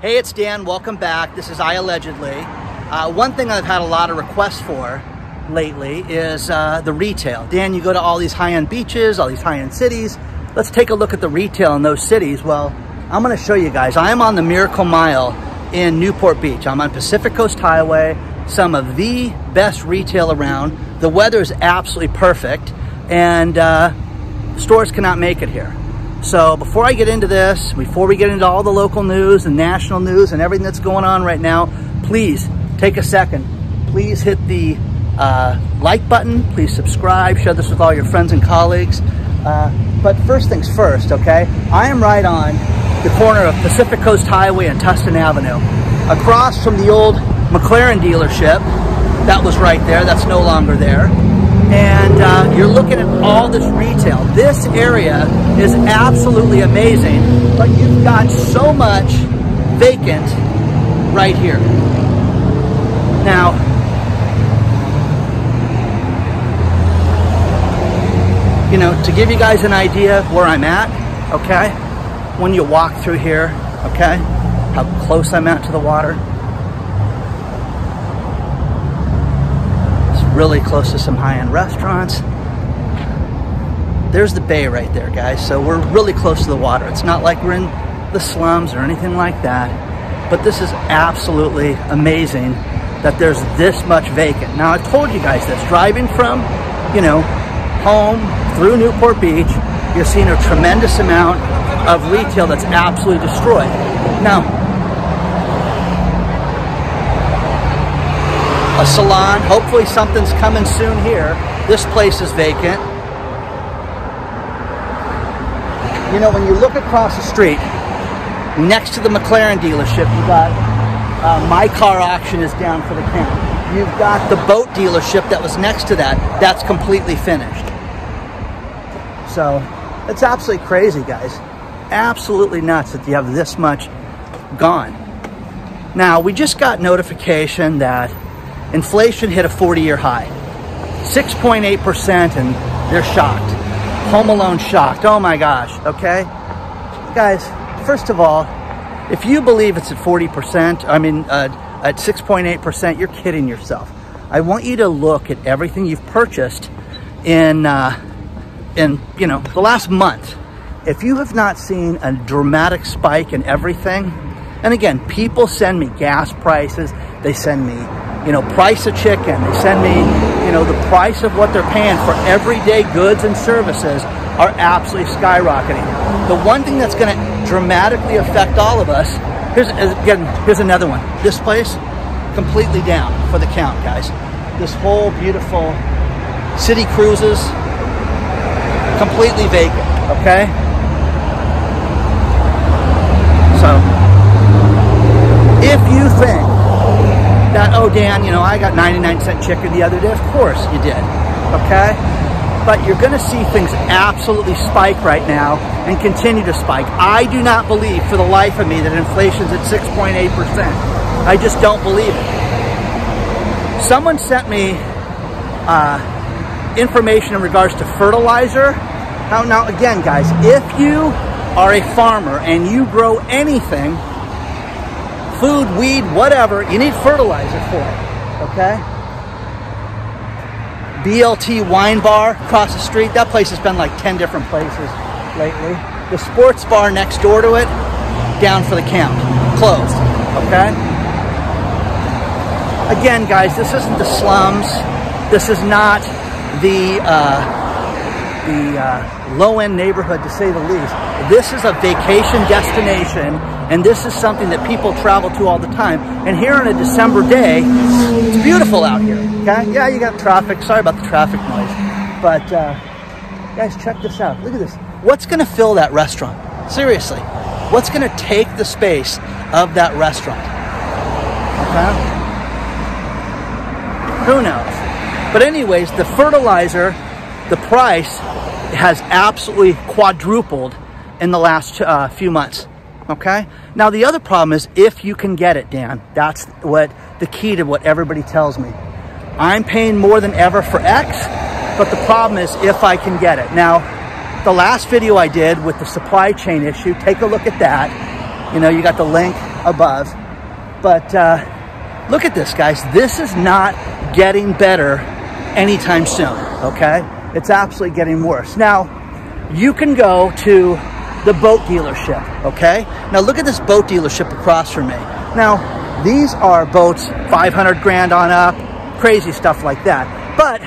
Hey, it's Dan. Welcome back. This is I Allegedly. Uh, one thing I've had a lot of requests for lately is uh, the retail. Dan, you go to all these high-end beaches, all these high-end cities. Let's take a look at the retail in those cities. Well, I'm going to show you guys. I am on the Miracle Mile in Newport Beach. I'm on Pacific Coast Highway, some of the best retail around. The weather is absolutely perfect, and uh, stores cannot make it here. So before I get into this, before we get into all the local news and national news and everything that's going on right now, please take a second. Please hit the uh, like button. Please subscribe. Share this with all your friends and colleagues. Uh, but first things first, okay? I am right on the corner of Pacific Coast Highway and Tustin Avenue. Across from the old McLaren dealership, that was right there. That's no longer there and uh, you're looking at all this retail. This area is absolutely amazing, but you've got so much vacant right here. Now, you know, to give you guys an idea where I'm at, okay, when you walk through here, okay, how close I'm at to the water, really close to some high-end restaurants. There's the bay right there, guys. So we're really close to the water. It's not like we're in the slums or anything like that. But this is absolutely amazing that there's this much vacant. Now, I've told you guys this. Driving from, you know, home through Newport Beach, you're seeing a tremendous amount of retail that's absolutely destroyed. Now, a salon. Hopefully something's coming soon here. This place is vacant. You know, when you look across the street, next to the McLaren dealership, you got uh, My Car Auction is down for the count. You've got the boat dealership that was next to that. That's completely finished. So, it's absolutely crazy, guys. Absolutely nuts that you have this much gone. Now, we just got notification that Inflation hit a 40-year high. 6.8% and they're shocked. Home Alone shocked. Oh my gosh, okay? Guys, first of all, if you believe it's at 40%, I mean, uh, at 6.8%, you're kidding yourself. I want you to look at everything you've purchased in, uh, in you know, the last month. If you have not seen a dramatic spike in everything, and again, people send me gas prices, they send me you know, price of chicken. They send me, you know, the price of what they're paying for everyday goods and services are absolutely skyrocketing. The one thing that's going to dramatically affect all of us, here's, again, here's another one. This place, completely down for the count, guys. This whole beautiful city cruises, completely vacant, okay? So, if you think that, oh, Dan, you know, I got 99 cent chicken the other day. Of course you did, okay? But you're going to see things absolutely spike right now and continue to spike. I do not believe for the life of me that inflation's at 6.8%. I just don't believe it. Someone sent me uh, information in regards to fertilizer. Now, now, again, guys, if you are a farmer and you grow anything, food, weed, whatever, you need fertilizer for it, okay? BLT Wine Bar across the street, that place has been like 10 different places lately. The sports bar next door to it, down for the count, closed, okay? Again, guys, this isn't the slums. This is not the, uh, the uh, low-end neighborhood, to say the least. This is a vacation destination, and this is something that people travel to all the time. And here on a December day, it's beautiful out here, okay? Yeah, you got traffic. Sorry about the traffic noise. But, uh, guys, check this out. Look at this. What's going to fill that restaurant? Seriously. What's going to take the space of that restaurant? Okay? Who knows? But anyways, the fertilizer, the price has absolutely quadrupled in the last uh, few months. Okay. Now, the other problem is if you can get it, Dan, that's what the key to what everybody tells me. I'm paying more than ever for X, but the problem is if I can get it. Now, the last video I did with the supply chain issue, take a look at that. You know, you got the link above. But uh, look at this, guys. This is not getting better anytime soon, okay? It's absolutely getting worse. Now, you can go to the boat dealership, okay? Now look at this boat dealership across from me. Now, these are boats 500 grand on up, crazy stuff like that. But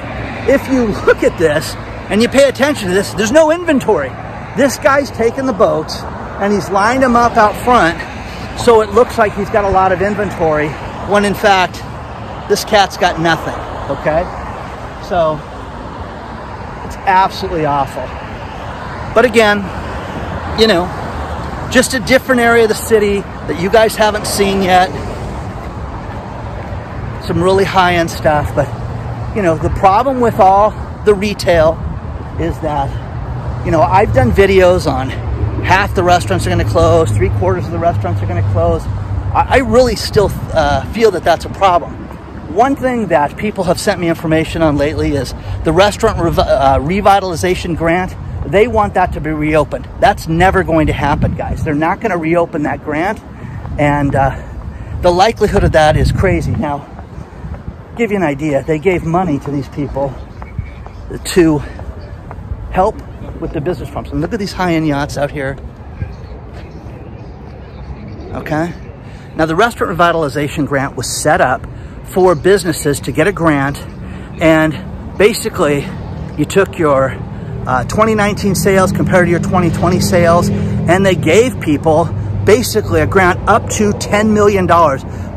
if you look at this and you pay attention to this, there's no inventory. This guy's taking the boats and he's lined them up out front so it looks like he's got a lot of inventory when in fact, this cat's got nothing, okay? So, it's absolutely awful. But again, you know, just a different area of the city that you guys haven't seen yet. Some really high-end stuff, but you know, the problem with all the retail is that, you know, I've done videos on half the restaurants are going to close, three quarters of the restaurants are going to close. I, I really still uh, feel that that's a problem. One thing that people have sent me information on lately is the restaurant rev uh, revitalization grant. They want that to be reopened. That's never going to happen, guys. They're not going to reopen that grant. And uh, the likelihood of that is crazy. Now, give you an idea, they gave money to these people to help with the business pumps. And look at these high-end yachts out here. Okay? Now, the restaurant revitalization grant was set up for businesses to get a grant and basically you took your uh, 2019 sales compared to your 2020 sales and they gave people basically a grant up to $10 million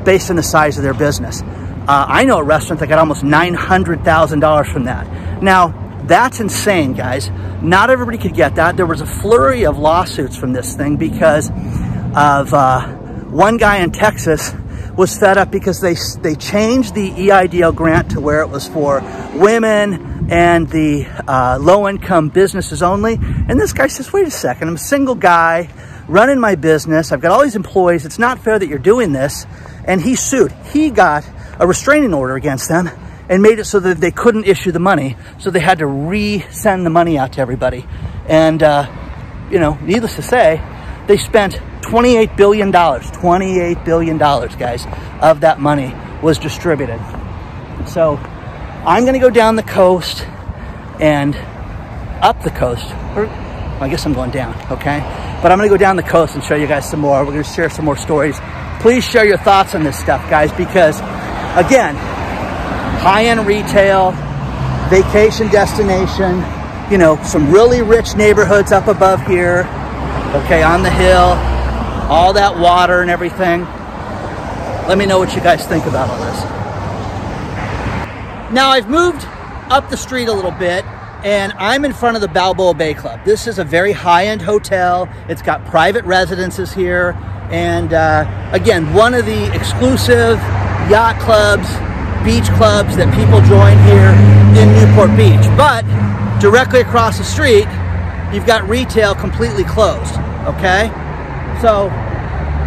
based on the size of their business. Uh, I know a restaurant that got almost $900,000 from that. Now, that's insane, guys. Not everybody could get that. There was a flurry of lawsuits from this thing because of uh, one guy in Texas was fed up because they, they changed the EIDL grant to where it was for women and the uh, low-income businesses only. And this guy says, wait a second, I'm a single guy running my business. I've got all these employees. It's not fair that you're doing this. And he sued. He got a restraining order against them and made it so that they couldn't issue the money. So they had to resend the money out to everybody. And, uh, you know, needless to say, they spent $28 billion, $28 billion, guys, of that money was distributed. So I'm going to go down the coast and up the coast. Or, I guess I'm going down, okay? But I'm going to go down the coast and show you guys some more. We're to share some more stories. Please share your thoughts on this stuff, guys, because Again, high-end retail, vacation destination, you know, some really rich neighborhoods up above here, okay, on the hill, all that water and everything. Let me know what you guys think about all this. Now I've moved up the street a little bit and I'm in front of the Balboa Bay Club. This is a very high-end hotel. It's got private residences here. And uh, again, one of the exclusive yacht clubs, beach clubs that people join here in Newport Beach. But directly across the street, you've got retail completely closed, okay? So,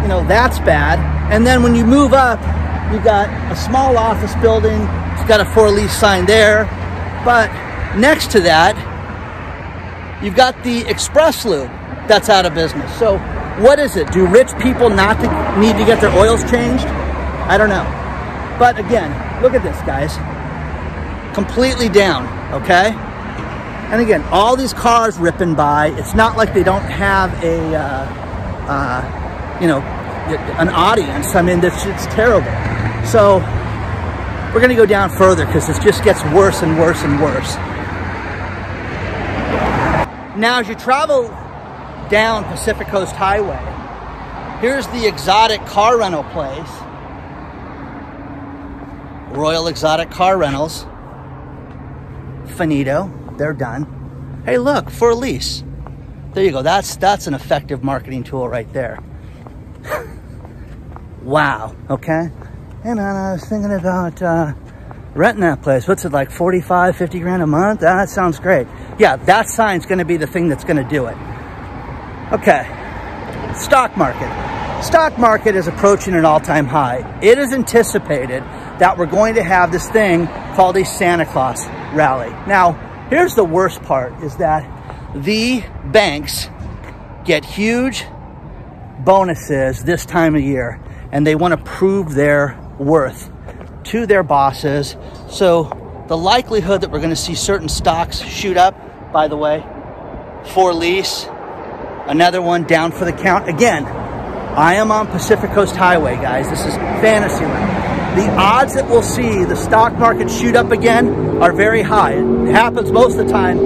you know, that's bad. And then when you move up, you've got a small office building. It's got a four leaf sign there. But next to that, you've got the express lube that's out of business. So what is it? Do rich people not to, need to get their oils changed? I don't know. But again, look at this, guys. Completely down, okay? And again, all these cars ripping by. It's not like they don't have a, uh, uh, you know, an audience. I mean, this it's terrible. So we're gonna go down further because this just gets worse and worse and worse. Now, as you travel down Pacific Coast Highway, here's the exotic car rental place Royal Exotic Car Rentals. Finito. They're done. Hey, look, for a lease. There you go. That's that's an effective marketing tool right there. wow. Okay. Hey man, I was thinking about uh, renting that place. What's it like, 45, 50 grand a month? That sounds great. Yeah, that sign's going to be the thing that's going to do it. Okay. Stock market. Stock market is approaching an all-time high. It is anticipated that we're going to have this thing called a Santa Claus rally. Now, here's the worst part is that the banks get huge bonuses this time of year and they want to prove their worth to their bosses. So the likelihood that we're going to see certain stocks shoot up, by the way, for lease, another one down for the count. Again, I am on Pacific Coast Highway, guys. This is fantasy land. The odds that we'll see the stock market shoot up again are very high. It happens most of the time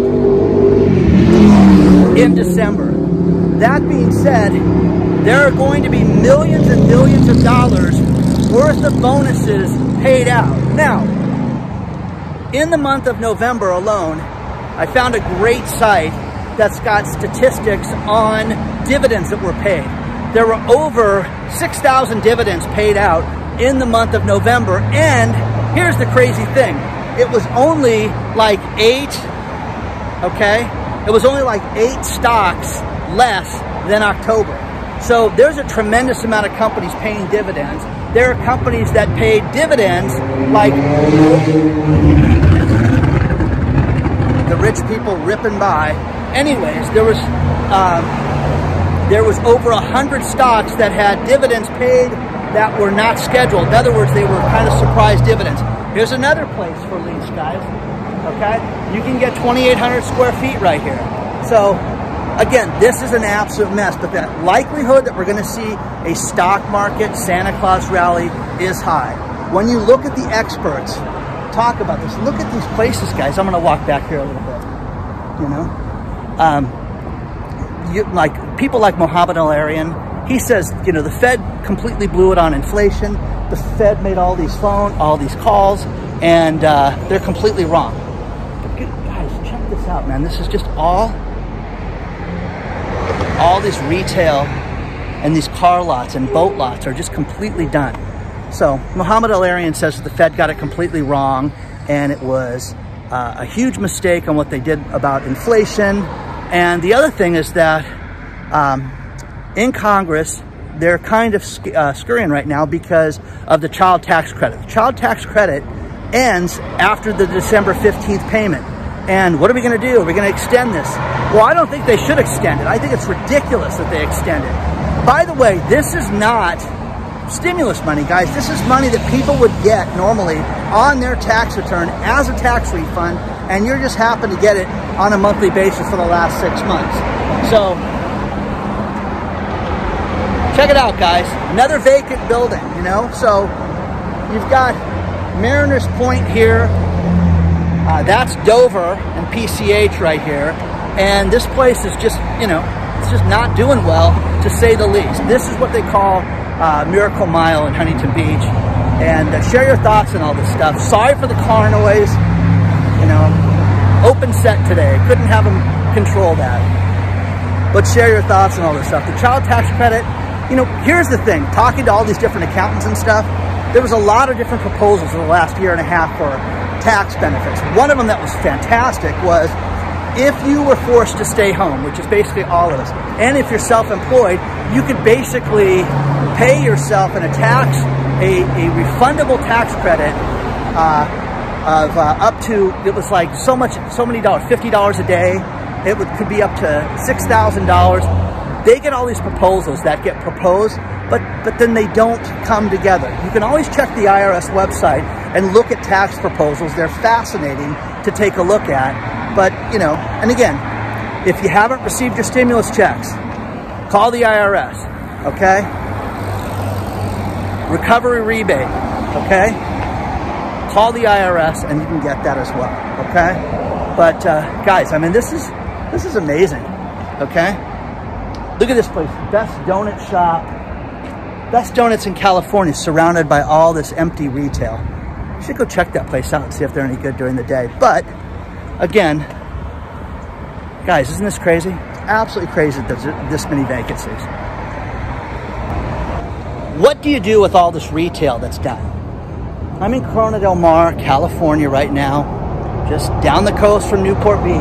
in December. That being said, there are going to be millions and millions of dollars worth of bonuses paid out. Now, in the month of November alone, I found a great site that's got statistics on dividends that were paid. There were over 6,000 dividends paid out in the month of November. And here's the crazy thing. It was only like eight, okay? It was only like eight stocks less than October. So there's a tremendous amount of companies paying dividends. There are companies that pay dividends like the rich people ripping by. Anyways, there was um, there was over a hundred stocks that had dividends paid that were not scheduled. In other words, they were kind of surprise dividends. Here's another place for lease, guys. Okay, you can get 2,800 square feet right here. So again, this is an absolute mess, but the likelihood that we're going to see a stock market Santa Claus rally is high. When you look at the experts talk about this, look at these places, guys. I'm going to walk back here a little bit. You know, um, you, like people like Mohamed El-Erian, he says, you know, the Fed completely blew it on inflation. The Fed made all these phone, all these calls, and uh, they're completely wrong. Guys, check this out, man. This is just all all this retail and these car lots and boat lots are just completely done. So Mohamed El-Erian says the Fed got it completely wrong and it was uh, a huge mistake on what they did about inflation. And the other thing is that um, in Congress, they're kind of uh, scurrying right now because of the child tax credit. The child tax credit ends after the December 15th payment. And what are we going to do? Are we going to extend this? Well, I don't think they should extend it. I think it's ridiculous that they extend it. By the way, this is not stimulus money, guys. This is money that people would get normally on their tax return as a tax refund, and you're just happen to get it on a monthly basis for the last six months. So, check it out, guys. Another vacant building, you know? So, you've got Mariners Point here, uh, that's Dover and PCH right here. And this place is just, you know, it's just not doing well, to say the least. This is what they call uh, Miracle Mile in Huntington Beach. And uh, share your thoughts on all this stuff. Sorry for the car noise. You know, open set today. Couldn't have them control that. But share your thoughts on all this stuff. The child tax credit, you know, here's the thing. Talking to all these different accountants and stuff, there was a lot of different proposals in the last year and a half for tax benefits. One of them that was fantastic was if you were forced to stay home, which is basically all of us, and if you're self-employed, you could basically pay yourself in a tax, a, a refundable tax credit uh, of uh, up to, it was like so much, so many dollars, $50 a day. It would, could be up to $6,000. They get all these proposals that get proposed but, but then they don't come together. You can always check the IRS website and look at tax proposals. They're fascinating to take a look at. But, you know, and again, if you haven't received your stimulus checks, call the IRS, okay? Recovery rebate, okay? Call the IRS and you can get that as well, okay? But uh, guys, I mean, this is this is amazing, okay? Look at this place, best donut shop Best Donuts in California, surrounded by all this empty retail. You should go check that place out and see if they're any good during the day. But, again, guys, isn't this crazy? Absolutely crazy that there's this many vacancies. What do you do with all this retail that's done? I'm in Corona Del Mar, California right now, just down the coast from Newport Beach.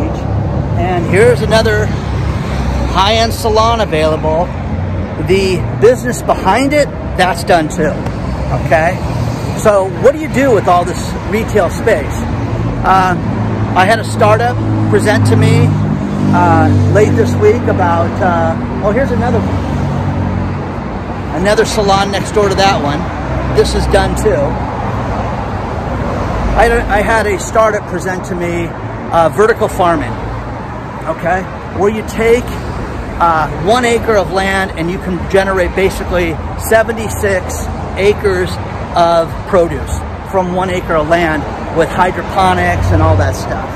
And here's another high-end salon available the business behind it, that's done too, okay? So what do you do with all this retail space? Uh, I had a startup present to me uh, late this week about, uh, oh, here's another one. Another salon next door to that one. This is done too. I, I had a startup present to me uh, vertical farming, okay? Where you take uh, one acre of land and you can generate basically 76 acres of produce from one acre of land with hydroponics and all that stuff.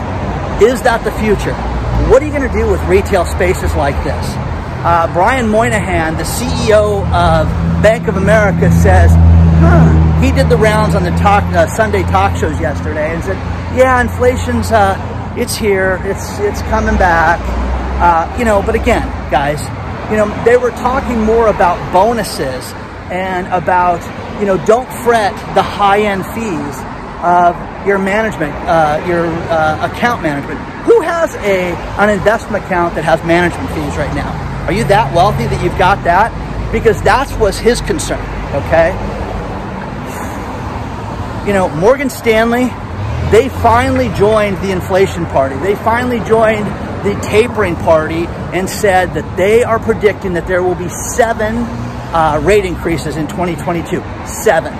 Is that the future? What are you gonna do with retail spaces like this? Uh, Brian Moynihan, the CEO of Bank of America says, huh. he did the rounds on the talk, uh, Sunday talk shows yesterday and said, yeah, inflation's, uh, it's here, it's, it's coming back. Uh, you know, but again, guys, you know, they were talking more about bonuses and about, you know, don't fret the high-end fees of your management, uh, your uh, account management. Who has a an investment account that has management fees right now? Are you that wealthy that you've got that? Because that's was his concern, okay? You know, Morgan Stanley, they finally joined the inflation party. They finally joined the tapering party and said that they are predicting that there will be seven uh, rate increases in 2022. Seven.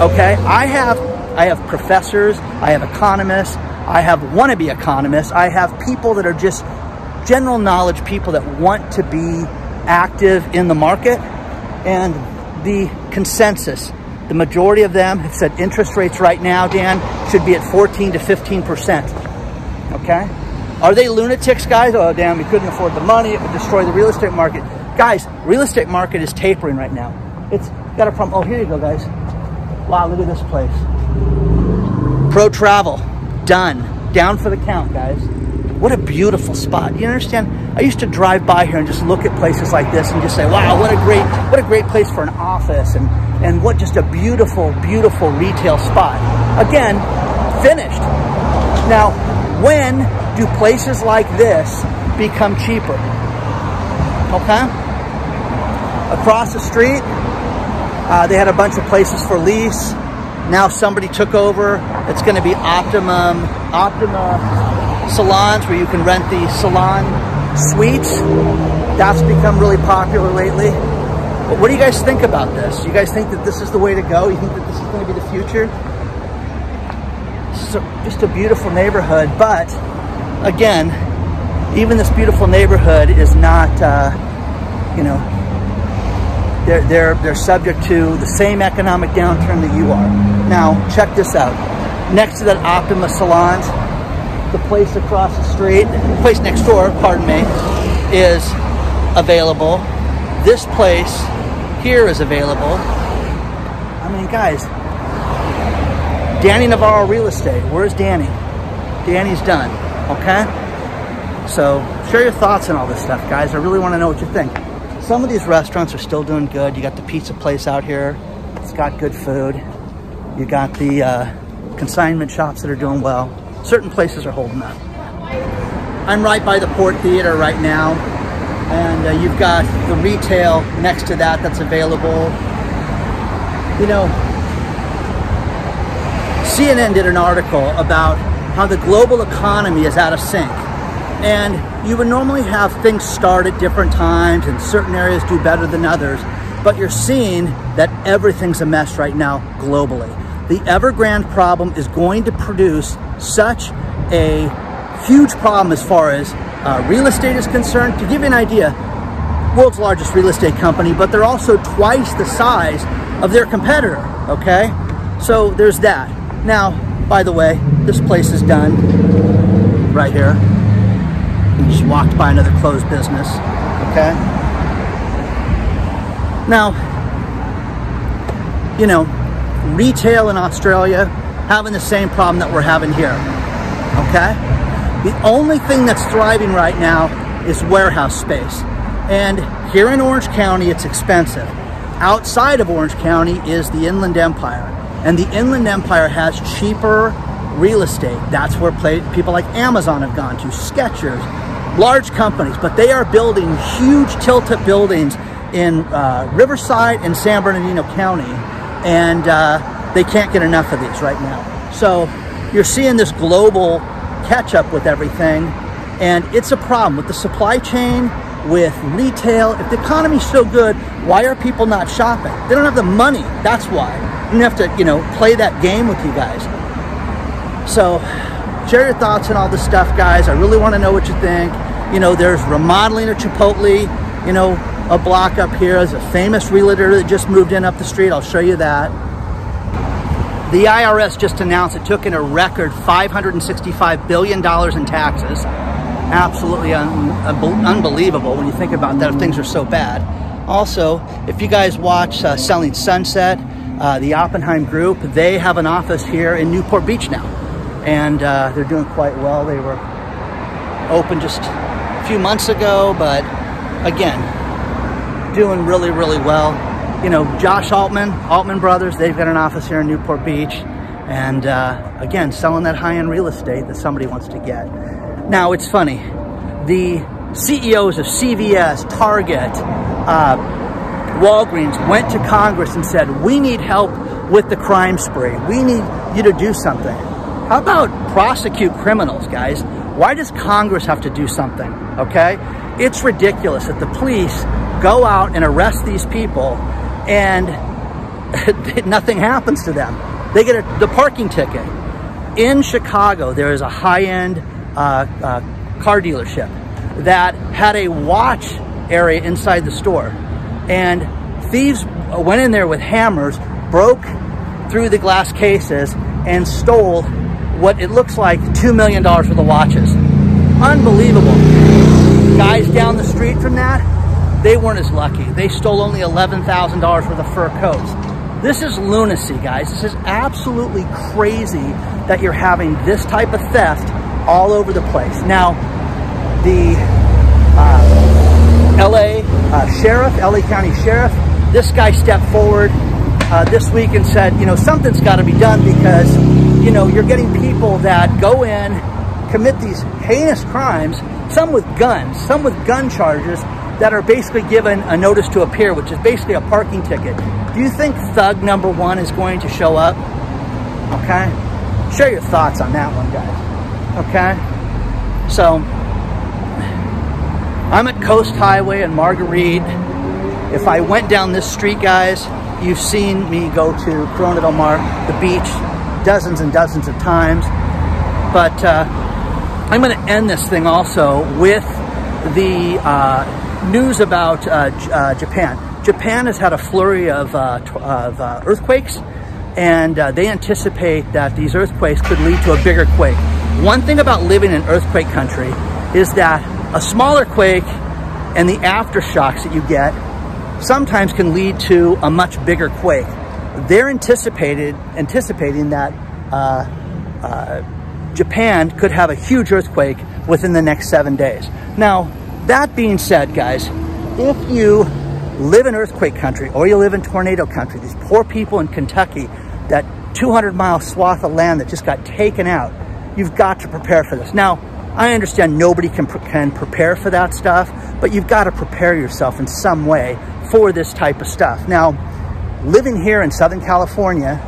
Okay, I have I have professors, I have economists, I have wannabe economists, I have people that are just general knowledge people that want to be active in the market. And the consensus, the majority of them have said interest rates right now, Dan, should be at 14 to 15%. Okay? Are they lunatics, guys? Oh, damn, we couldn't afford the money. It would destroy the real estate market. Guys, real estate market is tapering right now. It's got a problem. Oh, here you go, guys. Wow, look at this place. Pro Travel, done. Down for the count, guys. What a beautiful spot. You understand? I used to drive by here and just look at places like this and just say, wow, what a great, what a great place for an office and, and what just a beautiful, beautiful retail spot. Again, finished. Now, when do places like this become cheaper? Okay? Across the street, uh, they had a bunch of places for lease. Now somebody took over. It's going to be Optimum, Optima salons where you can rent the salon suites. That's become really popular lately. But what do you guys think about this? You guys think that this is the way to go? You think that this is going to be the future? So just a beautiful neighborhood, but again, even this beautiful neighborhood is not, uh, you know, they're, they're, they're subject to the same economic downturn that you are. Now, check this out. Next to that Optima Salons, the place across the street, the place next door, pardon me, is available. This place here is available. I mean, guys, Danny Navarro Real Estate. Where's Danny? Danny's done, okay? So share your thoughts on all this stuff, guys. I really want to know what you think. Some of these restaurants are still doing good. You got the pizza place out here. It's got good food. You got the uh, consignment shops that are doing well. Certain places are holding up. I'm right by the Port Theater right now. And uh, you've got the retail next to that that's available. You know, CNN did an article about how the global economy is out of sync. And you would normally have things start at different times and certain areas do better than others, but you're seeing that everything's a mess right now globally. The Evergrande problem is going to produce such a huge problem as far as uh, real estate is concerned. To give you an idea, world's largest real estate company, but they're also twice the size of their competitor, okay? So there's that. Now, by the way, this place is done right here. You just walked by another closed business, okay? Now, you know, retail in Australia having the same problem that we're having here, okay? The only thing that's thriving right now is warehouse space. And here in Orange County, it's expensive. Outside of Orange County is the Inland Empire. And the Inland Empire has cheaper real estate. That's where play, people like Amazon have gone to, Skechers, large companies, but they are building huge tilt-up buildings in uh, Riverside and San Bernardino County, and uh, they can't get enough of these right now. So you're seeing this global catch up with everything, and it's a problem with the supply chain. with retail. If the economy's so good, why are people not shopping? They don't have the money. That's why. You have to, you know, play that game with you guys. So share your thoughts on all this stuff, guys. I really want to know what you think. You know, there's remodeling of Chipotle, you know, a block up here. There's a famous realtor that just moved in up the street. I'll show you that. The IRS just announced it took in a record $565 billion in taxes. Absolutely un unbelievable when you think about that if things are so bad. Also, if you guys watch uh, Selling Sunset, uh, the Oppenheim Group, they have an office here in Newport Beach now. And uh, they're doing quite well. They were open just a few months ago, but again, doing really, really well you know, Josh Altman, Altman Brothers, they've got an office here in Newport Beach. And uh, again, selling that high-end real estate that somebody wants to get. Now, it's funny. The CEOs of CVS, Target, uh, Walgreens went to Congress and said, we need help with the crime spree. We need you to do something. How about prosecute criminals, guys? Why does Congress have to do something, okay? It's ridiculous that the police go out and arrest these people and nothing happens to them. They get a, the parking ticket. In Chicago, there is a high-end uh, uh, car dealership that had a watch area inside the store. And thieves went in there with hammers, broke through the glass cases, and stole what it looks like $2 million worth of watches. Unbelievable. Guys down the street from that, they weren't as lucky. They stole only $11,000 worth of fur coats. This is lunacy, guys. This is absolutely crazy that you're having this type of theft all over the place. Now, the uh, LA uh, sheriff, LA County sheriff, this guy stepped forward uh, this week and said, you know, something's got to be done because, you know, you're getting people that go in, commit these heinous crimes, some with guns, some with gun charges, that are basically given a notice to appear, which is basically a parking ticket. Do you think thug number one is going to show up? Okay? Share your thoughts on that one, guys. Okay? So, I'm at Coast Highway and Marguerite. If I went down this street, guys, you've seen me go to Corona del Mar, the beach, dozens and dozens of times. But uh, I'm going to end this thing also with the uh, news about uh, uh, Japan. Japan has had a flurry of, uh, of earthquakes, and they anticipate that these earthquakes could lead to a bigger quake. One thing about living in earthquake country is that a smaller quake and the aftershocks that you get sometimes can lead to a much bigger quake. They're anticipated anticipating that uh, Japan could have a huge earthquake within the next seven days. Now, that being said, guys, if you live in earthquake country or you live in tornado country, these poor people in Kentucky, that 200 mile swath of land that just got taken out, you've got to prepare for this. Now, I understand nobody can, can prepare for that stuff, but you've got to prepare yourself in some way for this type of stuff. Now, living here in Southern California,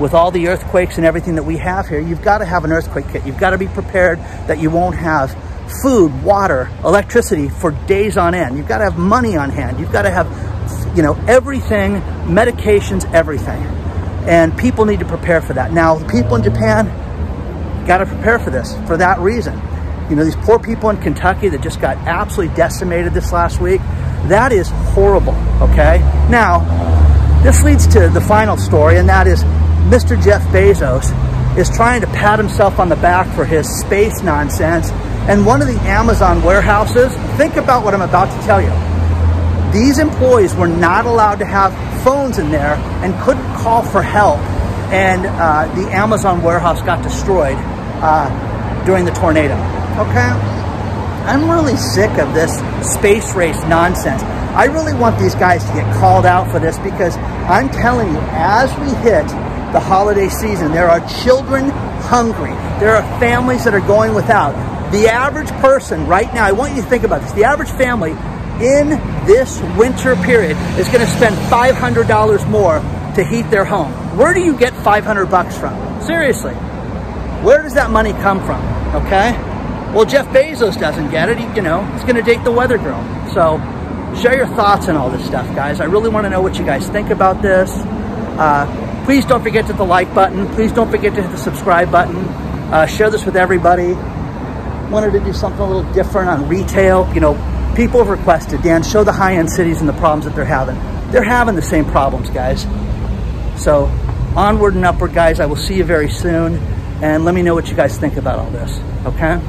with all the earthquakes and everything that we have here, you've got to have an earthquake kit. You've got to be prepared that you won't have food, water, electricity for days on end. You've got to have money on hand. You've got to have, you know, everything, medications, everything. And people need to prepare for that. Now, the people in Japan got to prepare for this for that reason. You know, these poor people in Kentucky that just got absolutely decimated this last week, that is horrible, okay? Now, this leads to the final story, and that is Mr. Jeff Bezos is trying to pat himself on the back for his space nonsense and one of the Amazon warehouses, think about what I'm about to tell you. These employees were not allowed to have phones in there and couldn't call for help. And uh, the Amazon warehouse got destroyed uh, during the tornado. Okay? I'm really sick of this space race nonsense. I really want these guys to get called out for this because I'm telling you, as we hit the holiday season, there are children hungry. There are families that are going without. The average person right now, I want you to think about this. The average family in this winter period is going to spend $500 more to heat their home. Where do you get 500 bucks from? Seriously. Where does that money come from? Okay? Well, Jeff Bezos doesn't get it. He, you know, he's going to date the weather girl. So share your thoughts on all this stuff, guys. I really want to know what you guys think about this. Uh, please don't forget to hit the like button. Please don't forget to hit the subscribe button. Uh, share this with everybody. Wanted to do something a little different on retail. You know, people have requested, Dan, show the high-end cities and the problems that they're having. They're having the same problems, guys. So onward and upward, guys. I will see you very soon. And let me know what you guys think about all this, okay?